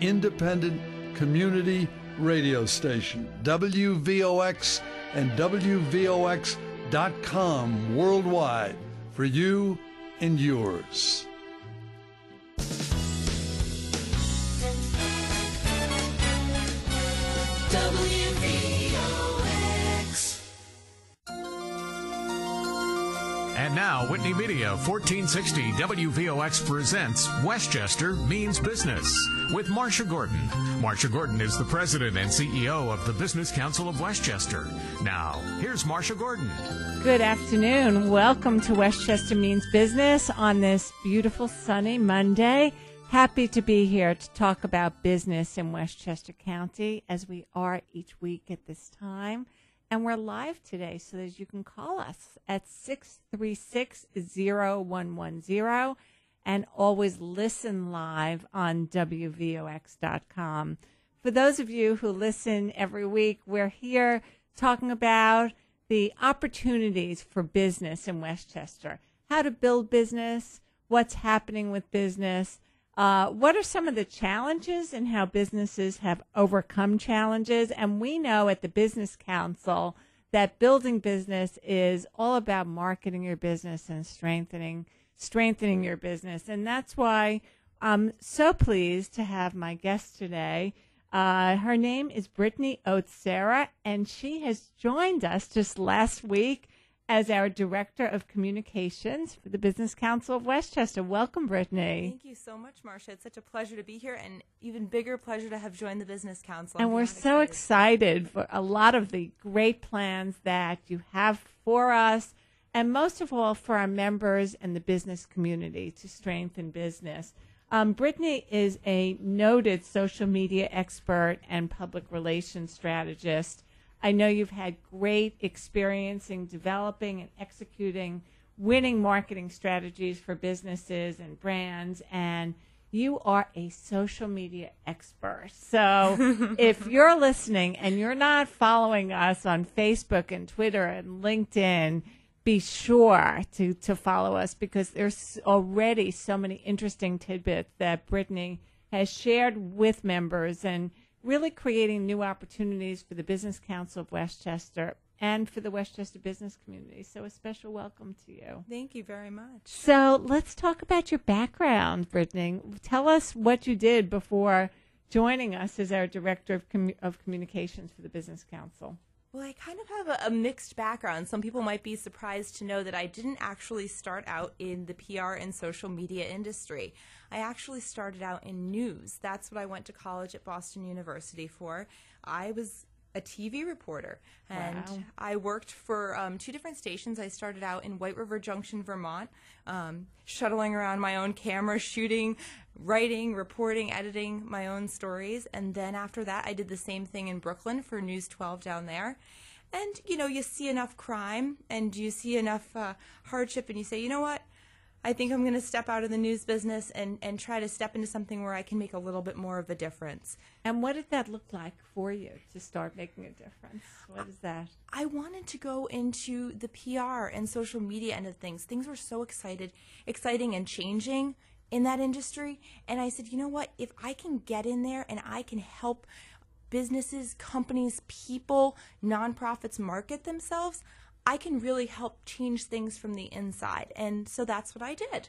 independent community radio station, WVOX and WVOX.com worldwide for you and yours. And now, Whitney Media 1460 WVOX presents Westchester Means Business with Marsha Gordon. Marsha Gordon is the president and CEO of the Business Council of Westchester. Now, here's Marsha Gordon. Good afternoon. Welcome to Westchester Means Business on this beautiful sunny Monday. Happy to be here to talk about business in Westchester County as we are each week at this time. And we're live today so that you can call us at 636 0110 and always listen live on WVOX.com. For those of you who listen every week, we're here talking about the opportunities for business in Westchester, how to build business, what's happening with business, uh, what are some of the challenges and how businesses have overcome challenges? And we know at the Business Council that building business is all about marketing your business and strengthening strengthening your business. And that's why I'm so pleased to have my guest today. Uh, her name is Brittany Oates and she has joined us just last week as our Director of Communications for the Business Council of Westchester. Welcome, Brittany. Thank you so much, Marsha. It's such a pleasure to be here and even bigger pleasure to have joined the Business Council. And we're so excited. excited for a lot of the great plans that you have for us and most of all for our members and the business community to strengthen business. Um, Brittany is a noted social media expert and public relations strategist. I know you've had great experience in developing and executing winning marketing strategies for businesses and brands and you are a social media expert. So if you're listening and you're not following us on Facebook and Twitter and LinkedIn, be sure to, to follow us because there's already so many interesting tidbits that Brittany has shared with members and really creating new opportunities for the Business Council of Westchester and for the Westchester business community. So, a special welcome to you. Thank you very much. So, let's talk about your background, Brittany. Tell us what you did before joining us as our Director of, of Communications for the Business Council. Well, I kind of have a, a, mixed background. Some people might be surprised to know that I didn't actually start out in the PR and social media industry. I actually started out in news. That's what I went to college at Boston University for. I was a TV reporter, and wow. I worked for um, two different stations. I started out in White River Junction, Vermont, um, shuttling around my own camera, shooting, writing, reporting, editing my own stories, and then after that, I did the same thing in Brooklyn for News 12 down there. And you know, you see enough crime and you see enough uh, hardship, and you say, you know what? I think I'm going to step out of the news business and, and try to step into something where I can make a little bit more of a difference. And what did that look like for you to start making a difference? What is that? I wanted to go into the PR and social media end of things. Things were so excited, exciting and changing in that industry. And I said, you know what? If I can get in there and I can help businesses, companies, people, nonprofits market themselves, I can really help change things from the inside. And so that's what I did.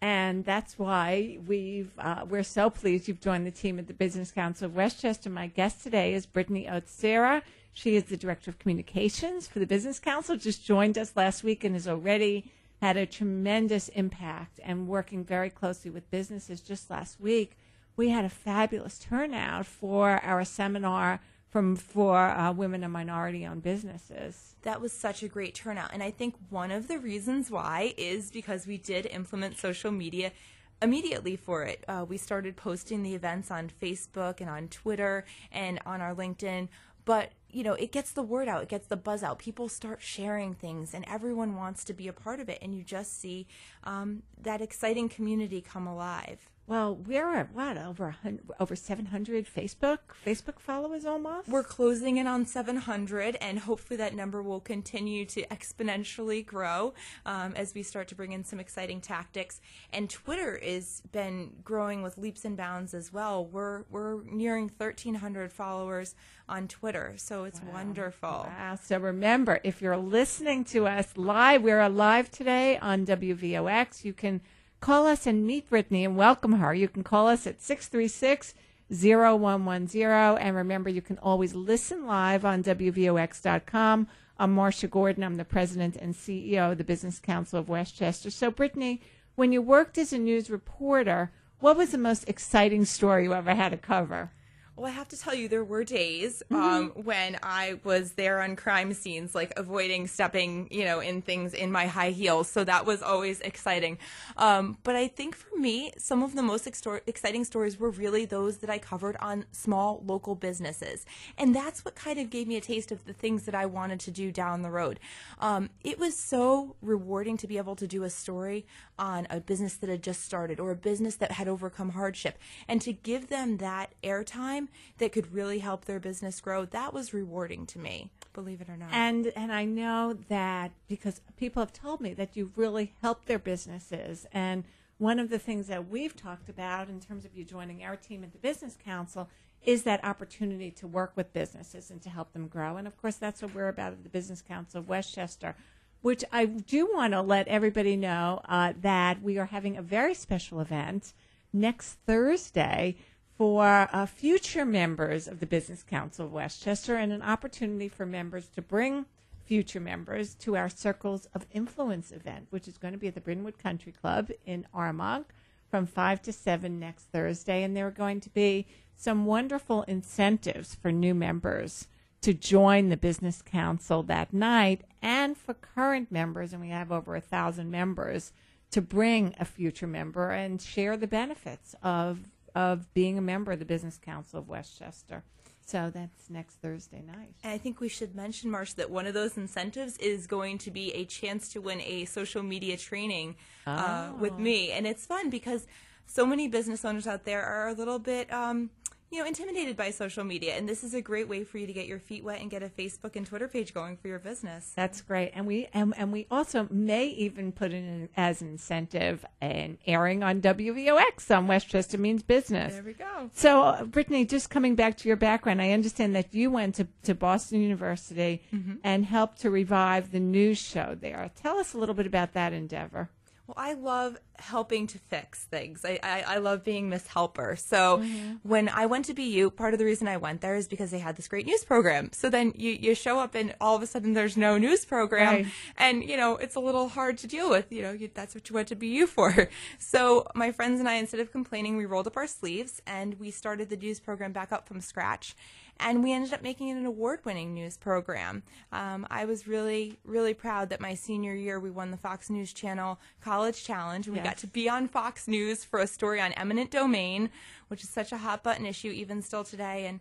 And that's why we've uh, we're so pleased you've joined the team at the Business Council of Westchester. My guest today is Brittany Oat-Serra. She is the director of communications for the Business Council. Just joined us last week and has already had a tremendous impact and working very closely with businesses. Just last week, we had a fabulous turnout for our seminar from for uh, women and minority-owned businesses. That was such a great turnout, and I think one of the reasons why is because we did implement social media immediately for it. Uh, we started posting the events on Facebook and on Twitter and on our LinkedIn, but you know, it gets the word out, it gets the buzz out. People start sharing things, and everyone wants to be a part of it, and you just see um, that exciting community come alive. Well, we're at what over over seven hundred Facebook Facebook followers almost. We're closing in on 700, and hopefully that number will continue to exponentially grow um, as we start to bring in some exciting tactics. And Twitter has been growing with leaps and bounds as well. We're we're nearing 1,300 followers on Twitter, so it's wonderful. Wow. So uh, remember, if you're listening to us live, we're live today on WVOX. You can call us and meet Brittany and welcome her. You can call us at 636 0110. And remember, you can always listen live on WVOX.com. I'm Marsha Gordon. I'm the president and CEO of the Business Council of Westchester. So, Brittany, when you worked as a news reporter, what was the most exciting story you ever had to cover? Well, I have to tell you, there were days um, when I was there on crime scenes, like avoiding stepping, you know, in things in my high heels. So that was always exciting. Um, but I think for me, some of the most extor- exciting stories were really those that I covered on small local businesses. And that's what kind of gave me a taste of the things that I wanted to do down the road. Um, it was so rewarding to be able to do a story on a business that had just started or a business that had overcome hardship and to give them that airtime that could really help their business grow that was rewarding to me believe it or not And and I know that because people have told me that you've really helped their businesses. And one of the things that we've talked about in terms of you joining our team at the Business Council is that opportunity to work with businesses and to help them grow. And of course, that's what we're about at the Business Council of Westchester. Which I do want to let everybody know uh, that we are having a very special event next Thursday for uh, future members of the Business Council of Westchester and an opportunity for members to bring future members to our Circles of Influence event, which is going to be at the Brynwood Country Club in Armonk from 5 to 7 next Thursday. And there are going to be some wonderful incentives for new members to join the Business Council that night and for current members, and we have over a thousand members, to bring a future member and share the benefits of of being a member of the Business Council of Westchester. So that's next Thursday night. And I think we should mention, Marsh, that one of those incentives is going to be a chance to win a social media training uh, with me. And it's fun because so many business owners out there are a little bit, um, you know, intimidated by social media. And this is a great way for you to get your feet wet and get a Facebook and Twitter page going for your business. That's great, and we and, and we also may even put in as an incentive an airing on WVOX on Westchester Means Business. There we go. So, uh, Brittany, just coming back to your background, I understand that you went to, to Boston University and helped to revive the news show there. Tell us a little bit about that endeavor. Well, I love helping to fix things. I, I, I love being Miss Helper. So when I went to BU, part of the reason I went there is because they had this great news program. So then you, you show up and all of a sudden there's no news program. Right. And, you know, it's a little hard to deal with. You know, you, that's what you went to BU for. So my friends and I, instead of complaining, we rolled up our sleeves and we started the news program back up from scratch and we ended up making it an award-winning news program. Um, I was really, really proud that my senior year we won the Fox News Channel College Challenge, we got to be on Fox News for a story on eminent domain, which is such a hot button issue even still today, and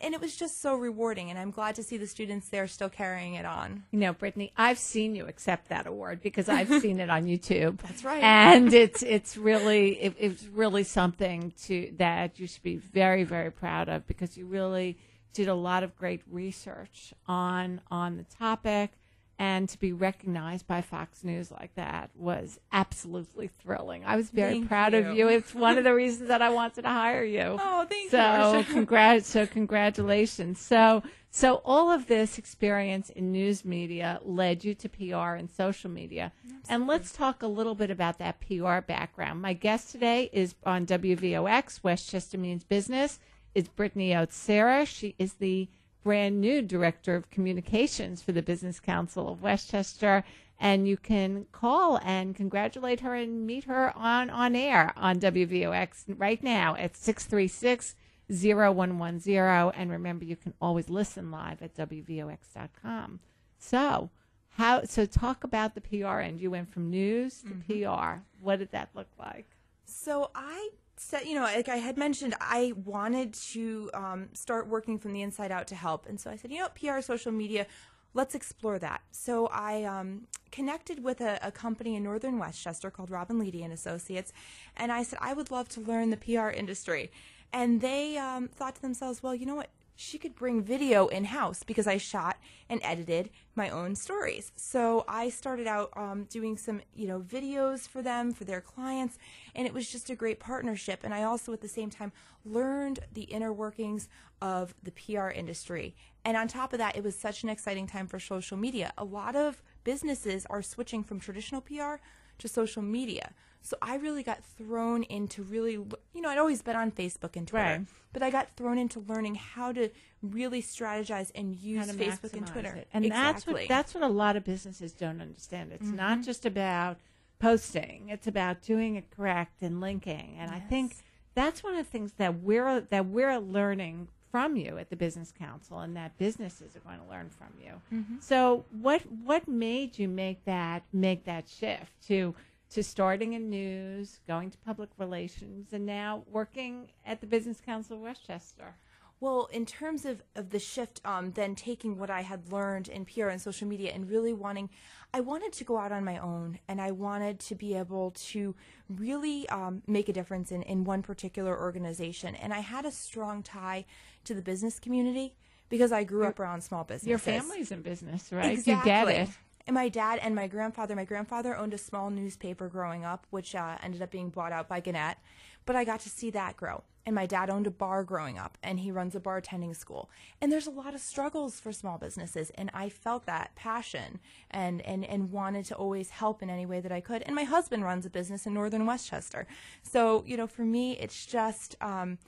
and it was just so rewarding. And I'm glad to see the students there still carrying it on. You know, Brittany, I've seen you accept that award because I've seen it on YouTube. That's right. And it's it's really it, it's really something to that you should be very very proud of because you really did a lot of great research on on the topic and to be recognized by Fox News like that was absolutely thrilling. I was very Thank proud of you. you. It's one of the reasons that I wanted to hire you. Oh, thank you, so congrats so congratulations so so all of this experience in news media led you to pr and social media and let's talk a little bit about that pr background my guest today is on wvox westchester means business is brittany Oat-Serra. she is the brand new director of communications for the business council of westchester and you can call and congratulate her and meet her on on air on WVOX right now at 636 0110 and remember you can always listen live at wvox.com. So, how so talk about the PR end. You went from news to mm-hmm. PR. What did that look like? So I said, you know, like I had mentioned, I wanted to um, start working from the inside out to help. And so I said, you know, PR, social media, let's explore that. So I um, connected with a, a, company in northern Westchester called Robin Leedy and Associates, and I said I would love to learn the PR industry. And they um, thought to themselves, well, you know what? She could bring video in house because I shot and edited my own stories. So I started out um, doing some, you know, videos for them for their clients, and it was just a great partnership. And I also, at the same time, learned the inner workings of the PR industry. And on top of that, it was such an exciting time for social media. A lot of businesses are switching from traditional PR to social media. So I really got thrown into really, you know, I'd always been on Facebook and Twitter, right. but I got thrown into learning how to really strategize and use Facebook and Twitter. It. And exactly. that's what that's what a lot of businesses don't understand. It's mm-hmm. not just about posting; it's about doing it correct and linking. And yes. I think that's one of the things that we're that we're learning from you at the business council and that businesses are going to learn from you. Mm-hmm. So what what made you make that make that shift to to starting in news, going to public relations, and now working at the Business Council of Westchester. Well, in terms of, of the shift, um, then taking what I had learned in PR and social media and really wanting, I wanted to go out on my own and I wanted to be able to really um, make a difference in, in one particular organization. And I had a strong tie to the business community because I grew up around small businesses. Your family's in business, right? Exactly. You get it. And my dad and my grandfather, my grandfather owned a small newspaper growing up, which uh, ended up being bought out by Gannett. But I got to see that grow. And my dad owned a bar growing up, and he runs a bartending school. And there's a lot of struggles for small businesses, and I felt that passion and, and, and wanted to always help in any way that I could. And my husband runs a business in northern Westchester. So, you know, for me, it's just. Um,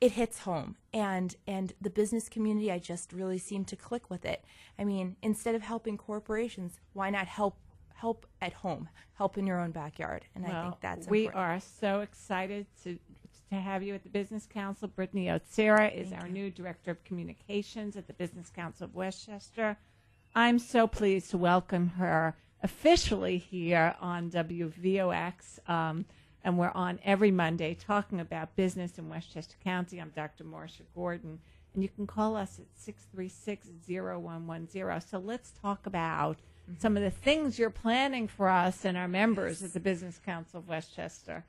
it hits home. And and the business community i just really seem to click with it. I mean instead of helping corporations why not help help at home? Help in your own backyard. And well, i think that's we important. are so excited to to have you at the business council. Brittany Oat-Serra is Thank our you. new director of communications at the business council of westchester. I'm so pleased to welcome her officially here on wvox um, and we're on every Monday talking about business in Westchester County. I'm Dr. Marsha Gordon, and you can call us at 636 0110. So let's talk about mm-hmm. some of the things you're planning for us and our members at the Business Council of Westchester.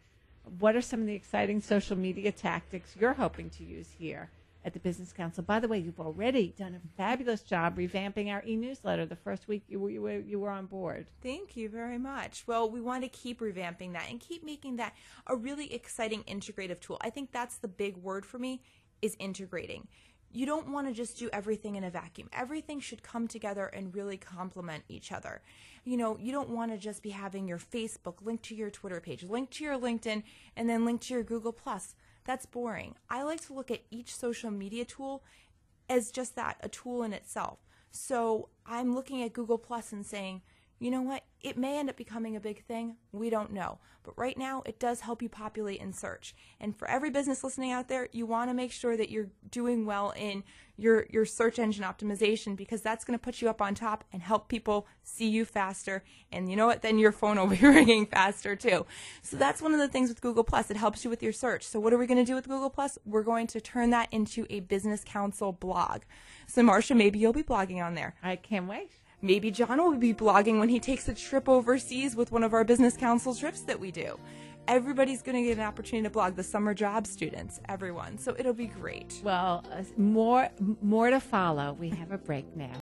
What are some of the exciting social media tactics you're hoping to use here? At the Business Council. By the way, you've already done a fabulous job revamping our e-newsletter the first week you were, you were, you were on board. Thank you very much. Well, we want to keep revamping that and keep making that a really exciting integrative tool. I think that's the big word for me is integrating. You don't want to just do everything in a vacuum. Everything should come together and really complement each other. You know, you don't want to just be having your Facebook linked to your Twitter page, linked to your LinkedIn, and then linked to your Google Plus that's boring. I like to look at each social media tool as just that, a tool in itself. So I'm looking at Google Plus and saying, you know what? It may end up becoming a big thing. We don't know. But right now, it does help you populate in search. And for every business listening out there, you want to make sure that you're doing well in your, your search engine optimization because that's going to put you up on top and help people see you faster. And you know what? Then your phone will be ringing faster too. So that's one of the things with Google Plus. It helps you with your search. So what are we going to do with Google Plus? We're going to turn that into a business council blog. So Marsha, maybe you'll be blogging on there. I can't wait. Maybe John will be blogging when he takes a trip overseas with one of our business council trips that we do. Everybody's going to get an opportunity to blog. The summer job students, everyone. So it'll be great. Well, uh, more more to follow. We have a break now.